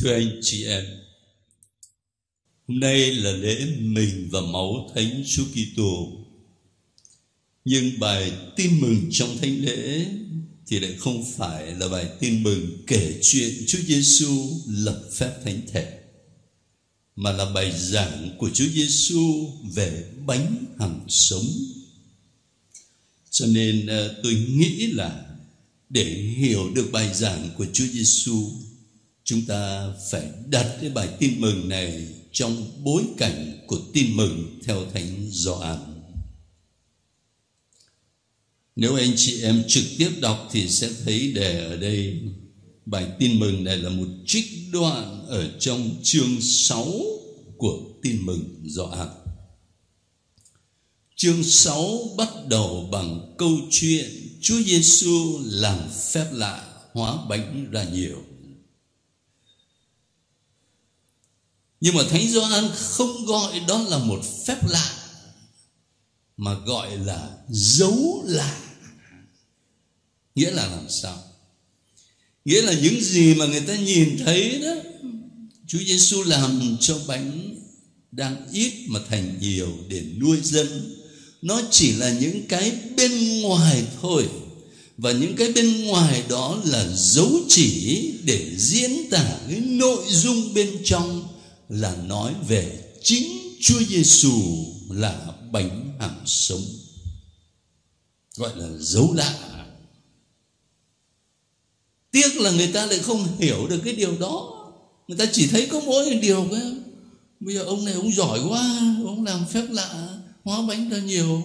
Thưa anh chị em, hôm nay là lễ mình và máu Thánh Chúa Kitô. Nhưng bài tin mừng trong thánh lễ thì lại không phải là bài tin mừng kể chuyện Chúa Giêsu lập phép thánh thể mà là bài giảng của Chúa Giêsu về bánh hằng sống. Cho nên ờ, tôi nghĩ là để hiểu được bài giảng của Chúa Giêsu chúng ta phải đặt cái bài tin mừng này trong bối cảnh của tin mừng theo thánh Gioan. Nếu anh chị em trực tiếp đọc thì sẽ thấy đề ở đây, bài tin mừng này là một trích đoạn ở trong chương 6 của tin mừng Gioan. Chương 6 bắt đầu bằng câu chuyện Chúa Giêsu làm phép lạ hóa bánh ra nhiều. Nhưng mà Thánh Gioan không gọi đó là một phép lạ, mà gọi là dấu lạ. Nghĩa là làm sao? Nghĩa là những gì mà người ta nhìn thấy đó, Chúa Giêsu làm cho bánh đang ít mà thành nhiều để nuôi dân nó chỉ là những cái bên ngoài thôi, và những cái bên ngoài đó là dấu chỉ để diễn tả cái nội dung bên trong là nói về chính Chúa Giêsu là bánh hằng sống, gọi là dấu lạ tiếc là người ta lại không hiểu được cái điều đó. Người ta chỉ thấy có mỗi điều cái bây giờ ông này ông giỏi quá, ông làm phép lạ, hóa bánh ra nhiều.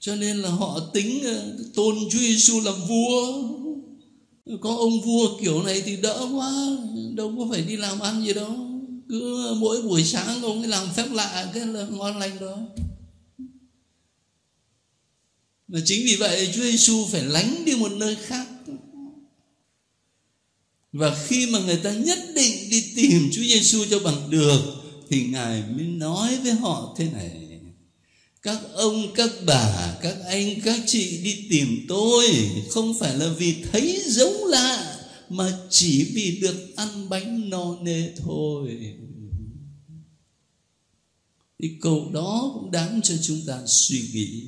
Cho nên là họ tính ờ, tôn Chúa Giêsu làm vua. Có ông vua kiểu này thì đỡ quá, đâu có phải đi làm ăn gì đâu cứ mỗi buổi sáng ông ấy làm phép lạ cái là ngon lành đó. Mà chính vì vậy Chúa Giêsu phải lánh đi một nơi khác. Và khi mà người ta nhất định đi tìm Chúa Giêsu cho bằng được, thì ngài mới nói với họ thế này. Các ông, các bà, các anh, các chị đi tìm tôi không phải là vì thấy giống lạ mà chỉ vì được ăn bánh no nê thôi. Thì câu đó cũng đáng cho chúng ta suy nghĩ.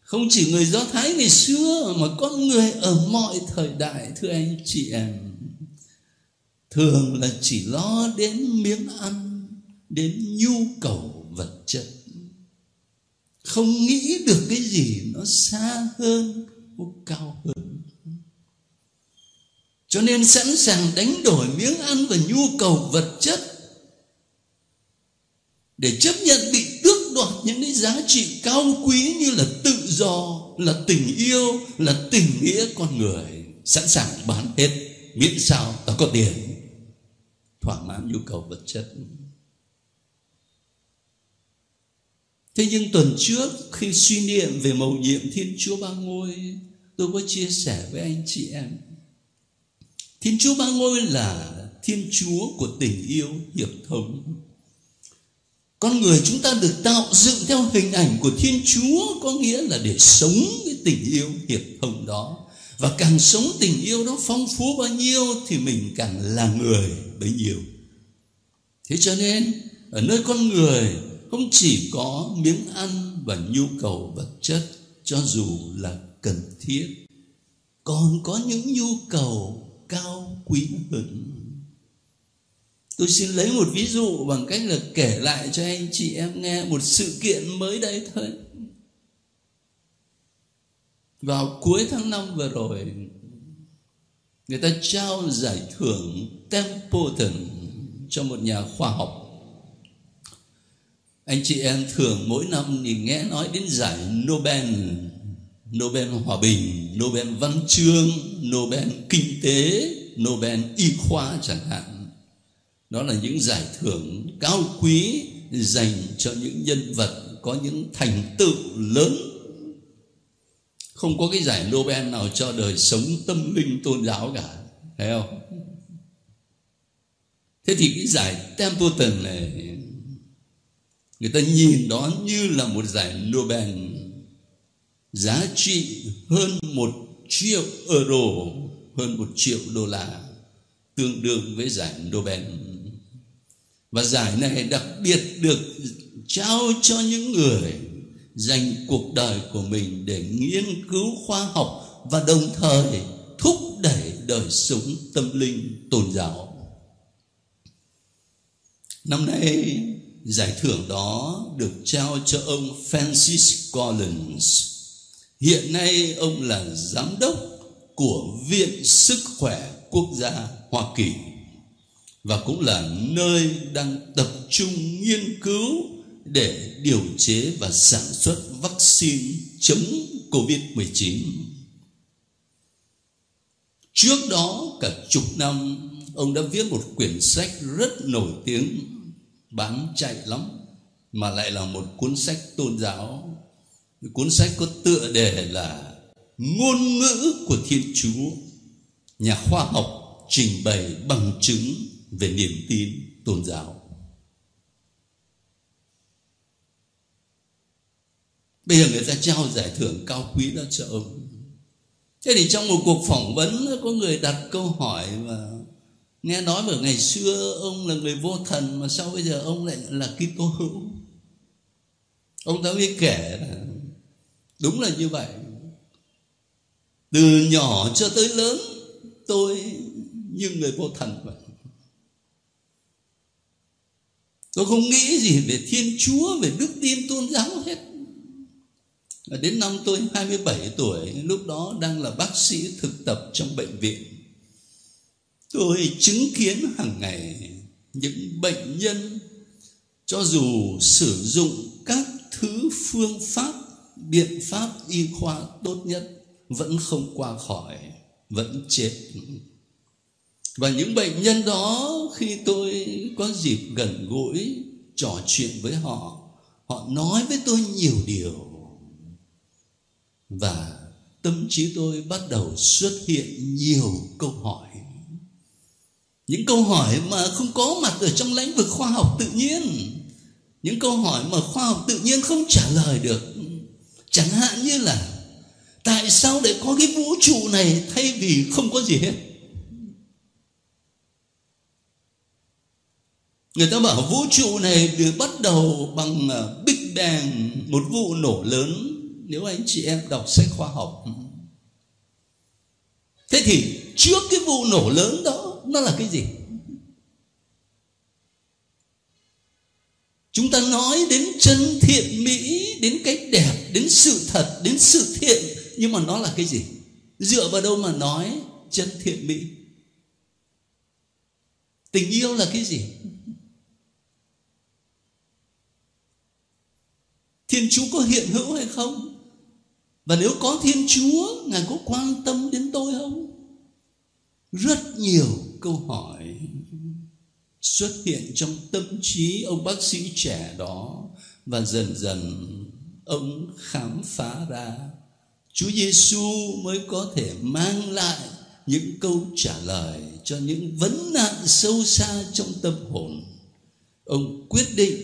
Không chỉ người do thái ngày xưa, mà con người ở mọi thời đại, thưa anh chị em. Thường là chỉ lo đến miếng ăn, đến nhu cầu vật chất. Không nghĩ được cái gì nó xa hơn, nó cao hơn cho nên sẵn sàng đánh đổi miếng ăn và nhu cầu vật chất để chấp nhận bị tước đoạt những cái giá trị cao quý như là tự do, là tình yêu, là tình nghĩa con người. Sẵn sàng bán hết, miễn sao ta có tiền. Thỏa mãn nhu cầu vật chất. Thế nhưng tuần trước, khi suy niệm về mầu nhiệm Thiên Chúa Ba Ngôi, Tôi có chia sẻ với anh chị em. Thiên Chúa Ba Ngôi là Thiên Chúa của tình yêu, hiệp thống. Con người chúng ta được tạo dựng theo hình ảnh của Thiên Chúa Có nghĩa là để sống cái tình yêu, hiệp thống đó Và càng sống tình yêu đó phong phú bao nhiêu Thì mình càng là người bấy nhiêu Thế cho nên, ở nơi con người không chỉ có miếng ăn và nhu cầu vật chất, cho dù là cần thiết, còn có những nhu cầu cao, quý hơn tôi xin lấy một ví dụ bằng cách là kể lại cho anh chị em nghe một sự kiện mới đây thôi. Vào cuối tháng năm vừa rồi, người ta trao giải thưởng Templeton cho một nhà khoa học. Anh chị em thường mỗi năm thì nghe nói đến giải Nobel. Nobel hòa bình, Nobel văn chương, Nobel kinh tế, Nobel y khoa chẳng hạn. Đó là những giải thưởng cao quý dành cho những nhân vật có những thành tựu lớn. Không có cái giải Nobel nào cho đời sống tâm linh tôn giáo cả, thấy không? Thế thì cái giải Templeton này, người ta nhìn đó như là một giải Nobel giá trị hơn một triệu euro, hơn một triệu đô la, tương đương với giải Nobel. Và giải này đặc biệt được trao cho những người dành cuộc đời của mình để nghiên cứu khoa học và đồng thời thúc đẩy đời sống tâm linh tôn giáo. Năm nay, giải thưởng đó được trao cho ông Francis Collins hiện nay ông là giám đốc của viện sức khỏe quốc gia Hoa Kỳ và cũng là nơi đang tập trung nghiên cứu để điều chế và sản xuất vaccine chống Covid-19. Trước đó, cả chục năm, ông đã viết một quyển sách rất nổi tiếng, bán chạy lắm, mà lại là một cuốn sách tôn giáo. Cuốn sách có tựa đề là Ngôn ngữ của Thiên Chúa. Nhà khoa học trình bày bằng chứng về niềm tin tôn giáo. Bây giờ người ta trao giải thưởng cao quý đó cho ông Thế thì trong một cuộc phỏng vấn, Có người đặt câu hỏi mà Nghe nói mà ngày xưa ông là người vô thần Mà sao bây giờ ông lại là Kitô hữu Ông ta mới kể là Đúng là như vậy. Từ nhỏ cho tới lớn, Tôi như người vô thần vậy Tôi không nghĩ gì về Thiên Chúa, Về đức tin tôn giáo hết. Và đến năm tôi 27 tuổi, Lúc đó đang là bác sĩ thực tập trong bệnh viện. Tôi chứng kiến hàng ngày Những bệnh nhân Cho dù sử dụng các thứ phương pháp Biện pháp y khoa tốt nhất Vẫn không qua khỏi, Vẫn chết. Và những bệnh nhân đó, Khi tôi có dịp gần gũi Trò chuyện với họ Họ nói với tôi nhiều điều. Và tâm trí tôi bắt đầu xuất hiện nhiều câu hỏi. Những câu hỏi mà không có mặt ở trong lĩnh vực khoa học tự nhiên. Những câu hỏi mà khoa học tự nhiên không trả lời được chẳng hạn như là, tại sao để có cái vũ trụ này thay vì không có gì hết? Người ta bảo vũ trụ này được bắt đầu bằng à, big bang, một vụ nổ lớn. Nếu anh chị em đọc sách khoa học. Thế thì trước cái vụ nổ lớn đó, nó là cái gì? Chúng ta nói đến chân thiện mỹ, đến cái đẹp, đến sự thật, đến sự thiện. Nhưng mà nó là cái gì? Dựa vào đâu mà nói chân thiện mỹ? Tình yêu là cái gì? Thiên chúa có hiện hữu hay không? Và nếu có Thiên Chúa, Ngài có quan tâm đến tôi không? Rất nhiều câu hỏi. Xuất hiện trong tâm trí ông bác sĩ trẻ đó Và dần dần ông khám phá ra Chúa Giêsu mới có thể mang lại những câu trả lời cho những vấn nạn sâu xa trong tâm hồn. Ông quyết định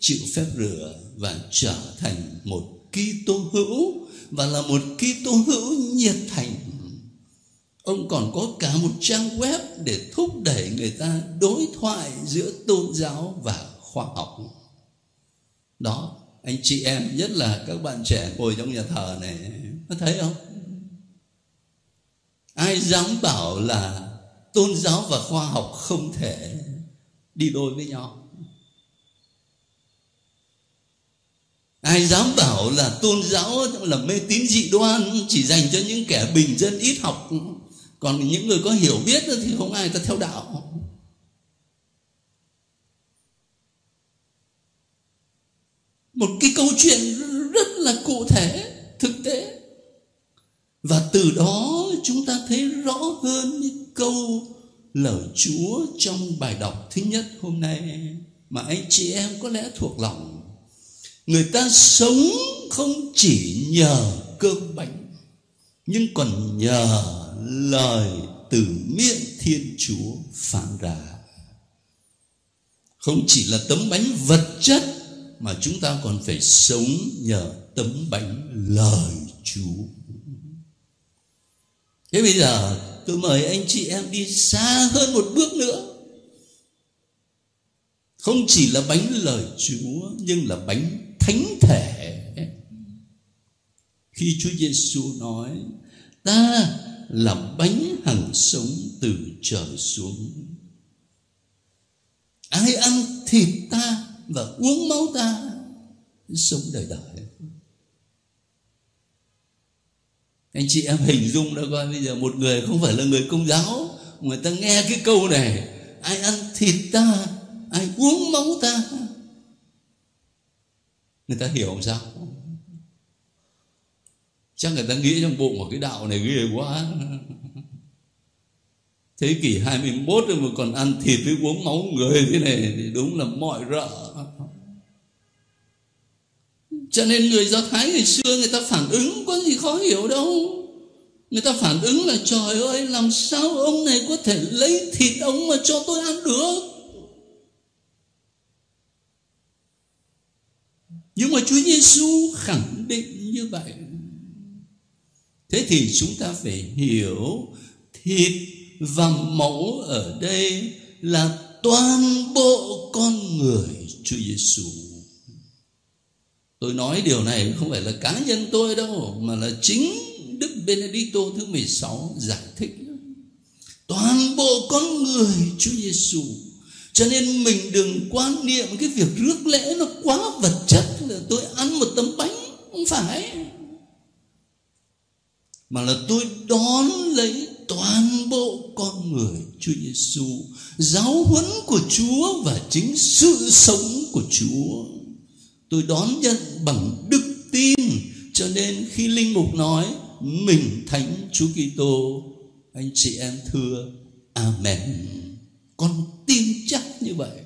chịu phép rửa và trở thành một Kitô hữu và là một Kitô hữu nhiệt thành. Ông còn có cả một trang web để thúc đẩy người ta đối thoại giữa tôn giáo và khoa học. Đó, anh chị em nhất là các bạn trẻ ngồi trong nhà thờ này, có thấy không? Ai dám bảo là tôn giáo và khoa học không thể đi đôi với nhau? Ai dám bảo là tôn giáo là mê tín dị đoan Chỉ dành cho những kẻ bình dân ít học còn những người có hiểu biết thì không ai ta theo đạo. Một cái câu chuyện rất là cụ thể, Thực tế. Và từ đó chúng ta thấy rõ hơn những câu lời Chúa trong bài đọc thứ nhất hôm nay. Mà anh chị em có lẽ thuộc lòng. Người ta sống không chỉ nhờ cơm bánh, nhưng còn nhờ lời từ miệng thiên chúa phán ra. Không chỉ là tấm bánh vật chất mà chúng ta còn phải sống nhờ tấm bánh lời chúa. Thế bây giờ tôi mời anh chị em đi xa hơn một bước nữa. Không chỉ là bánh lời Chúa, nhưng là bánh thánh thể. Khi Chúa Giêsu nói, ta là bánh hằng sống từ trời xuống. Ai ăn thịt ta và uống máu ta sống đời đời. Anh chị em hình dung đã coi, bây giờ một người không phải là người công giáo, người ta nghe cái câu này, ai ăn thịt ta, ai uống máu ta. Người ta hiểu không sao? Chắc người ta nghĩ trong bụng của cái đạo này ghê quá. Thế kỷ 21 rồi mà còn ăn thịt với uống máu người thế này thì đúng là mọi rợ. Cho nên người do thái ngày xưa người ta phản ứng có gì khó hiểu đâu. Người ta phản ứng là, trời ơi, làm sao ông này có thể lấy thịt ông mà cho tôi ăn được? Nhưng mà Chúa Giêsu khẳng định như vậy thế thì chúng ta phải hiểu thịt và mẫu ở đây là toàn bộ con người Chúa Giêsu Tôi nói điều này không phải là cá nhân tôi đâu, Mà là chính Đức Benedicto thứ 16 giải thích. Toàn bộ con người Chúa Giêsu cho nên mình đừng quan niệm cái việc rước lễ nó quá vật chất là tôi ăn một tấm bánh, không phải mà là tôi đón lấy toàn bộ con người Chúa Giêsu, giáo huấn của Chúa và chính sự sống của Chúa. Tôi đón nhận bằng đức tin cho nên khi linh mục nói mình thánh Chúa Kitô anh chị em thưa amen. Con tin chắc như vậy.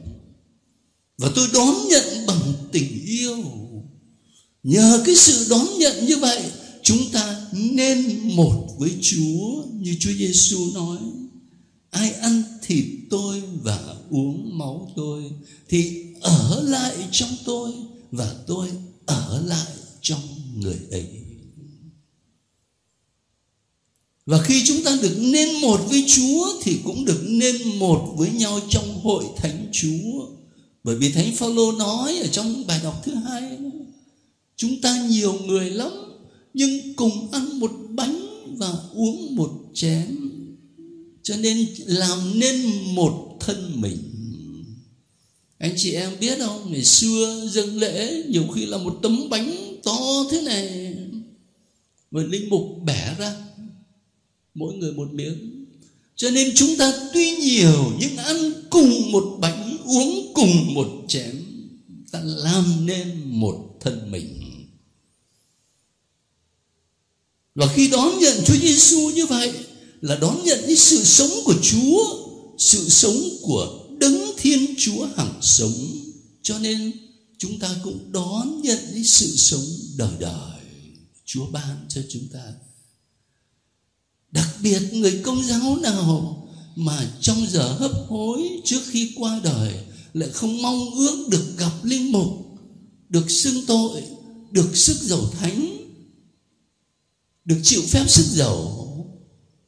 Và tôi đón nhận bằng tình yêu. Nhờ cái sự đón nhận như vậy chúng ta nên một với Chúa như Chúa Giêsu nói ai ăn thịt tôi và uống máu tôi thì ở lại trong tôi và tôi ở lại trong người ấy và khi chúng ta được nên một với Chúa thì cũng được nên một với nhau trong hội thánh Chúa. Bởi vì Thánh Phaolô nói ở trong bài đọc thứ hai, chúng ta nhiều người lắm nhưng cùng ăn một bánh và uống một chén, cho nên làm nên một thân mình. Anh chị em biết không? Ngày xưa dâng lễ nhiều khi là một tấm bánh to thế này, mà linh mục bẻ ra, mỗi người một miếng. Cho nên chúng ta tuy nhiều nhưng ăn cùng một bánh, uống cùng một chén, ta làm nên một thân mình. Và khi đón nhận Chúa Giêsu như vậy, là đón nhận cái sự sống của Chúa, sự sống của đấng Thiên Chúa hằng sống. Cho nên, chúng ta cũng đón nhận cái sự sống đời đời Chúa ban cho chúng ta. Đặc biệt, người công giáo nào mà trong giờ hấp hối trước khi qua đời lại không mong ước được gặp linh mục, được xưng tội, được sức dầu thánh được chịu phép sức dầu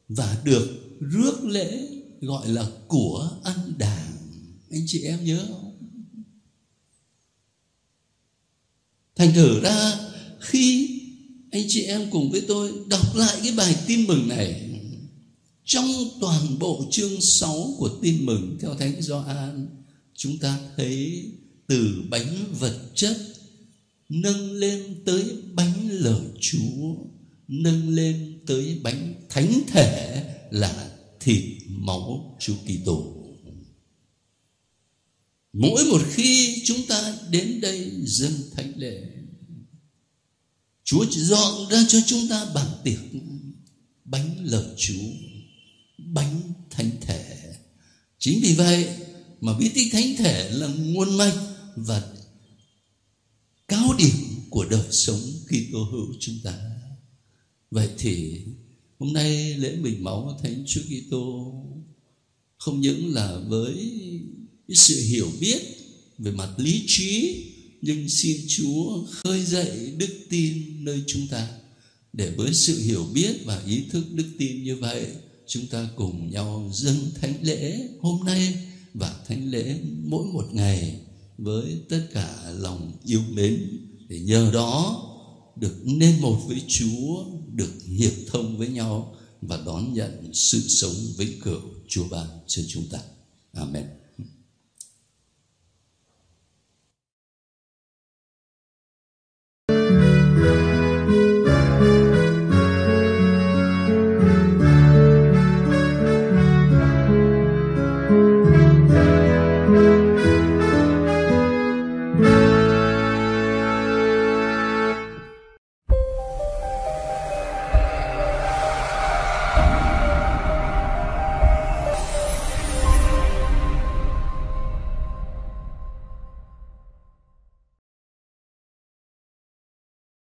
và được rước lễ gọi là của ăn đàng. Anh chị em nhớ không? Thành thử ra, khi anh chị em cùng với tôi đọc lại cái bài tin mừng này, trong toàn bộ chương 6 của tin mừng theo Thánh Gioan, chúng ta thấy từ bánh vật chất nâng lên tới bánh lời Chúa nâng lên tới bánh thánh thể là thịt máu Chúa Kitô. Mỗi một khi chúng ta đến đây dâng thánh lễ Chúa dọn ra cho chúng ta bàn tiệc bánh lời Chúa, bánh thánh thể. Chính vì vậy mà bí tích thánh thể là nguồn mạch và cao điểm của đời sống khi tô hữu chúng ta. Vậy thì hôm nay lễ bình máu thánh Chúa Kitô không những là với sự hiểu biết về mặt lý trí nhưng xin Chúa khơi dậy đức tin nơi chúng ta. Để với sự hiểu biết và ý thức đức tin như vậy chúng ta cùng nhau dâng thánh lễ hôm nay và thánh lễ mỗi một ngày với tất cả lòng yêu mến. Để nhờ đó được nên một với Chúa, được hiệp thông với nhau và đón nhận sự sống vĩnh cửu Chúa ban cho chúng ta. Amen.